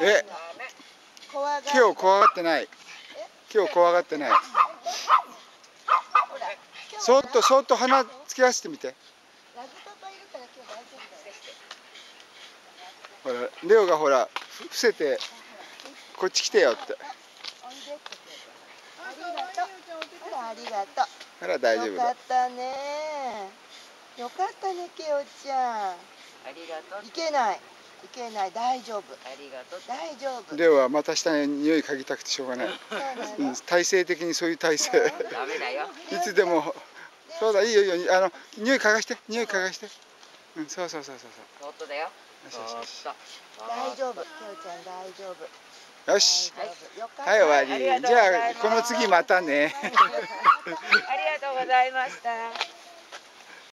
え今日怖がってない。今日怖がってない。そーっとそーっと鼻つけ合わせてみて。ほらレオがほらふ伏せてこっち来てよって。ありがとう。ほらあら大丈夫よかったね。よかったねケオちゃん。ありがとう。いけないいけない。大丈夫。ありがとう。大丈夫。レオはまた下に匂い嗅ぎたくてしょうがない、そうなのうん、体勢的にそういう体勢ダメだよ。いつでもそうだいいよいいよ。あの匂い嗅がして。匂い嗅がして。うんそうそうそうそうそっとだよ。そうよしよしよし。大丈夫。ケオちゃん大丈夫。よし。はい終わありじゃあこの次またね。ありがとうございました